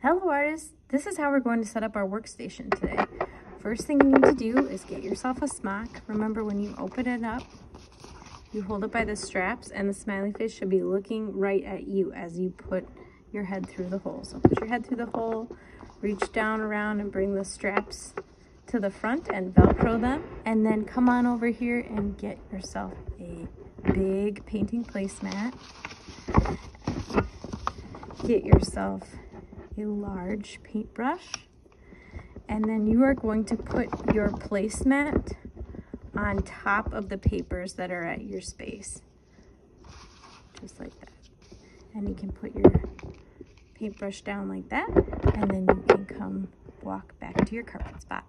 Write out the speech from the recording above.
Hello artists, this is how we're going to set up our workstation today. First thing you need to do is get yourself a smock. Remember when you open it up, you hold it by the straps and the smiley face should be looking right at you as you put your head through the hole. So put your head through the hole, reach down around and bring the straps to the front and velcro them and then come on over here and get yourself a big painting placemat get yourself a large paintbrush. And then you are going to put your placemat on top of the papers that are at your space. Just like that. And you can put your paintbrush down like that. And then you can come walk back to your carpet spot